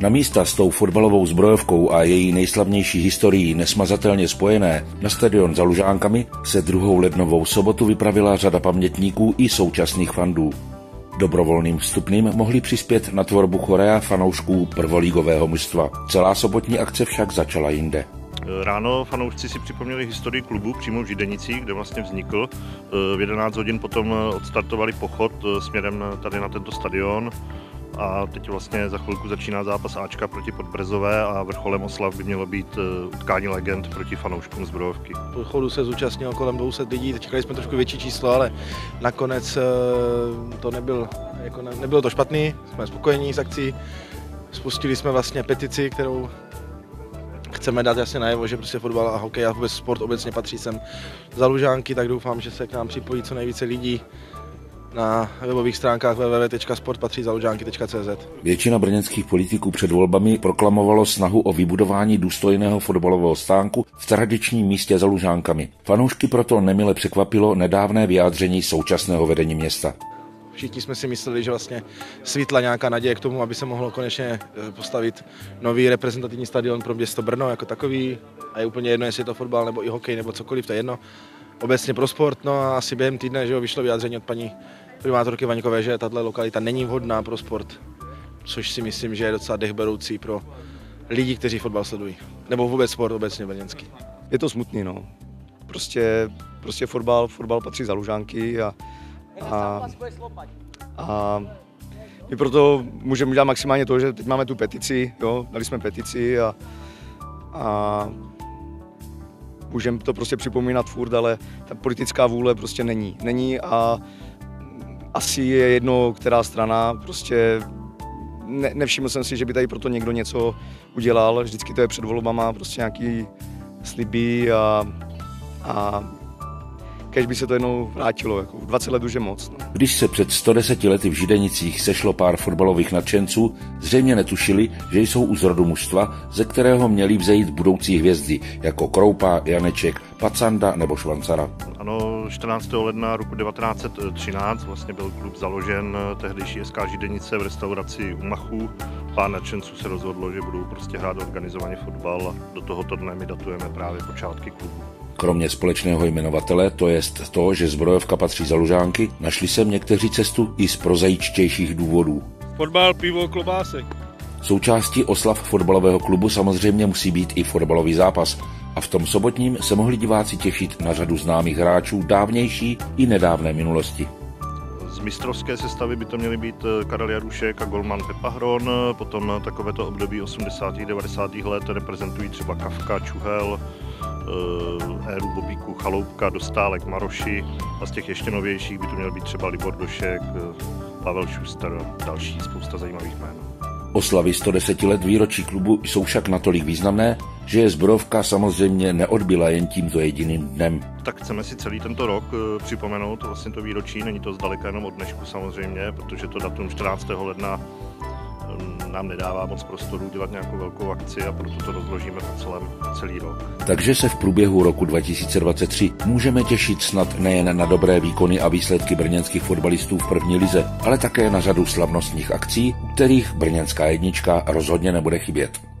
Na místa s tou fotbalovou zbrojovkou a její nejslavnější historií nesmazatelně spojené na stadion za Lužánkami se druhou lednovou sobotu vypravila řada pamětníků i současných fandů. Dobrovolným vstupným mohli přispět na tvorbu chorea fanoušků prvolígového mužstva. Celá sobotní akce však začala jinde. Ráno fanoušci si připomněli historii klubu přímo v Židenicích, kde vlastně vznikl. V 11 hodin potom odstartovali pochod směrem tady na tento stadion a teď vlastně za chvilku začíná zápas Ačka proti Podbrezové a vrcholem oslav by mělo být utkání legend proti fanouškům zbrojovky. Po chodu se zúčastnilo kolem 200 lidí, čekali jsme trošku větší číslo, ale nakonec to nebyl, jako ne, nebylo to špatný, jsme spokojení s akcí. Spustili jsme vlastně petici, kterou chceme dát jasně najevo, že prostě fotbal a hokej a vůbec sport obecně patří sem za Lužánky, tak doufám, že se k nám připojí co nejvíce lidí na webových stránkách www.sportpatřízalužánky.cz. Většina brněnských politiků před volbami proklamovalo snahu o vybudování důstojného fotbalového stánku v tradičním místě za Lužánkami. Fanoušky proto nemile překvapilo nedávné vyjádření současného vedení města. Všichni jsme si mysleli, že vlastně svítla nějaká naděje k tomu, aby se mohlo konečně eh, postavit nový reprezentativní stadion pro město Brno jako takový. A je úplně jedno, jestli je to fotbal nebo i hokej nebo cokoliv, to je jedno. Obecně pro sport, no a asi během týdne že jo, vyšlo vyjádření od paní primátorky Vaňkové, že tato lokalita není vhodná pro sport, což si myslím, že je docela dechberoucí pro lidi, kteří fotbal sledují. Nebo vůbec sport obecně brněnský. Je to smutný, no. Prostě, prostě fotbal, fotbal patří za Lužánky a, a, a my proto můžeme udělat maximálně to, že teď máme tu petici, jo, dali jsme petici a, a můžeme to prostě připomínat furt, ale ta politická vůle prostě není. Není a asi je jedno, která strana, prostě ne, nevšiml jsem si, že by tady proto někdo něco udělal, vždycky to je před volbama, prostě nějaký sliby a, a kež by se to jednou vrátilo, jako 20 let už je moc. No. Když se před 110 lety v Židenicích sešlo pár fotbalových nadšenců, zřejmě netušili, že jsou u zrodu mužstva, ze kterého měli vzejít budoucí hvězdy, jako Kroupa, Janeček, Pacanda nebo Švancara. Ano, 14. ledna roku 1913 vlastně byl klub založen tehdejší SK Židenice v restauraci u Machu. Pár nadšenců se rozhodlo, že budou prostě hrát organizovaně fotbal a do tohoto dne my datujeme právě počátky klubu. Kromě společného jmenovatele, to jest to, že zbrojovka patří za Lužánky, našli sem někteří cestu i z prozajíčtějších důvodů. Fotbal, pivo, klobásek. Součástí oslav fotbalového klubu samozřejmě musí být i fotbalový zápas. A v tom sobotním se mohli diváci těšit na řadu známých hráčů dávnější i nedávné minulosti. Z mistrovské sestavy by to měly být eh, Karel Jarušek a Golman Pepa Hron, potom takovéto období 80. 90. let reprezentují třeba Kavka, Čuhel, Eh, éru Bobíku, Chaloupka, Dostálek, Maroši a z těch ještě novějších by to měl být třeba Libor Došek, eh, Pavel Šuster, další spousta zajímavých jmén. Oslavy 110 let výročí klubu jsou však natolik významné, že je zbrovka samozřejmě neodbyla jen tímto jediným dnem. Tak chceme si celý tento rok eh, připomenout vlastně to výročí, není to zdaleka jenom od dnešku samozřejmě, protože to datum 14. ledna nám nedává moc prostoru dělat nějakou velkou akci a proto to rozložíme po celém, celý rok. Takže se v průběhu roku 2023 můžeme těšit snad nejen na dobré výkony a výsledky brněnských fotbalistů v první lize, ale také na řadu slavnostních akcí, kterých brněnská jednička rozhodně nebude chybět.